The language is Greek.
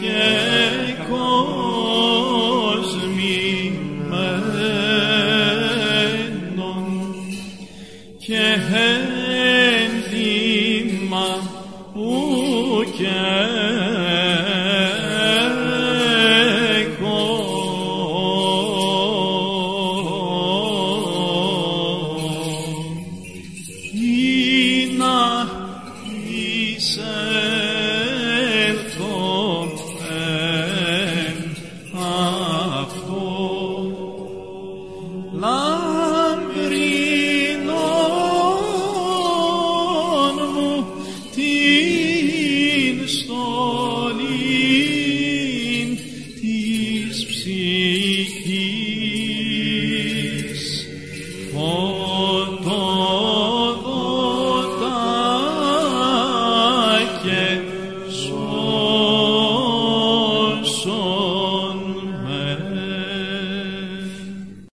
και κόσμημένον και ένδυμα ουκέ να See.